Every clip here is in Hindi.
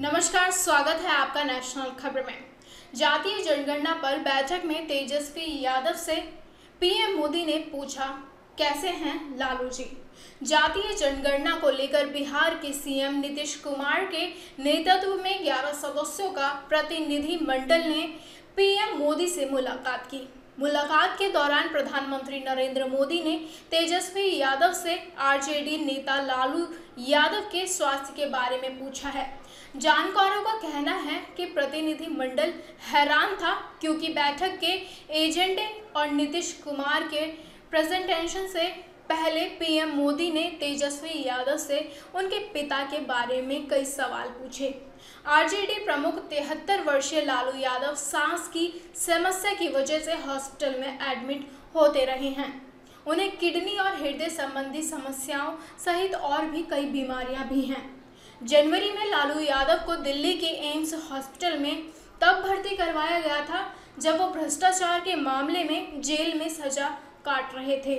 नमस्कार, स्वागत है आपका नेशनल खबर में। जातीय जनगणना पर बैठक में तेजस्वी यादव से पीएम मोदी ने पूछा, कैसे हैं लालू जी? जातीय जनगणना को लेकर बिहार के सीएम नीतीश कुमार के नेतृत्व में 11 सदस्यों का प्रतिनिधि मंडल ने पीएम मोदी से मुलाकात की। मुलाकात के दौरान प्रधानमंत्री नरेंद्र मोदी ने तेजस्वी यादव से आरजेडी नेता लालू यादव के स्वास्थ्य के बारे में पूछा है। जानकारों का कहना है कि प्रतिनिधि मंडल हैरान था क्योंकि बैठक के एजेंडे और नीतीश कुमार के प्रेजेंटेशन से पहले पीएम मोदी ने तेजस्वी यादव से उनके पिता के बारे में कई सवाल पूछे। आरजेडी प्रमुख तिहत्तर वर्षीय लालू यादव सांस की समस्या की वजह से हॉस्पिटल में एडमिट होते रहे हैं। उन्हें किडनी और हृदय संबंधी समस्याओं सहित और भी कई बीमारियाँ भी हैं। जनवरी में लालू यादव को दिल्ली के एम्स हॉस्पिटल में तब भर्ती करवाया गया था, जब वो भ्रष्टाचार के मामले में जेल में सजा काट रहे थे।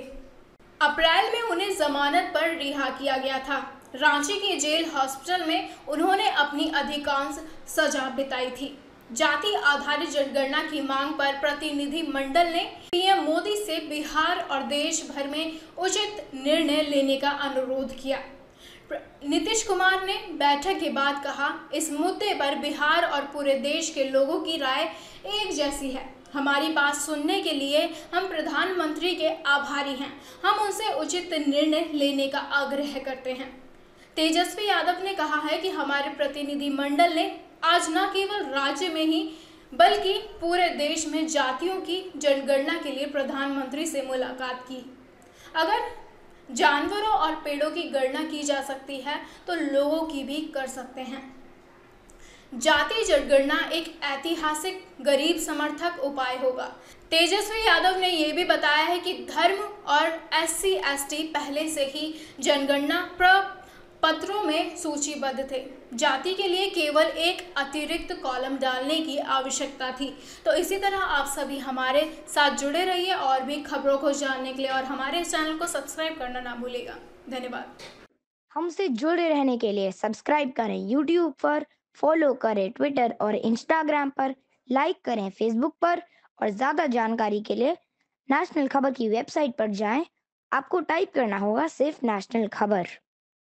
अप्रैल में उन्हें जमानत पर रिहा किया गया था। रांची के जेल हॉस्पिटल में उन्होंने अपनी अधिकांश सजा बिताई थी। जाति आधारित जनगणना की मांग पर प्रतिनिधि मंडल ने पीएम मोदी से बिहार और देश भर में उचित निर्णय लेने का अनुरोध किया। नीतीश कुमार ने बैठक के बाद कहा, इस मुद्दे पर बिहार और पूरे देश के लोगों की राय एक जैसी है। हमारी बात सुनने के लिए हम प्रधानमंत्री के आभारी हैं। हम उनसे उचित निर्णय लेने का आग्रह करते हैं। तेजस्वी यादव ने कहा है कि हमारे प्रतिनिधि मंडल ने आज न केवल राज्य में ही, बल्कि पूरे देश में जातियों की जनगणना के लिए प्रधानमंत्री से मुलाकात की। अगर जानवरों और पेड़ों की गणना की जा सकती है तो लोगों की भी कर सकते हैं। जाति जनगणना एक ऐतिहासिक, गरीब समर्थक उपाय होगा। तेजस्वी यादव ने यह भी बताया है कि धर्म और एस सी पहले से ही जनगणना प्र पत्रों में सूचीबद्ध थे। जाति के लिए केवल एक अतिरिक्त कॉलम डालने की आवश्यकता थी। तो इसी तरह आप सभी हमारे साथ जुड़े रहिए और भी खबरों को जानने के लिए और हमारे चैनल को सब्सक्राइब करना ना भूलेगा धन्यवाद। हमसे जुड़े रहने के लिए सब्सक्राइब करें यूट्यूब पर फॉलो करें ट्विटर और इंस्टाग्राम पर, लाइक करें फेसबुक पर और ज़्यादा जानकारी के लिए नेशनल खबर की वेबसाइट पर जाएँ। आपको टाइप करना होगा सिर्फ़ नेशनल खबर।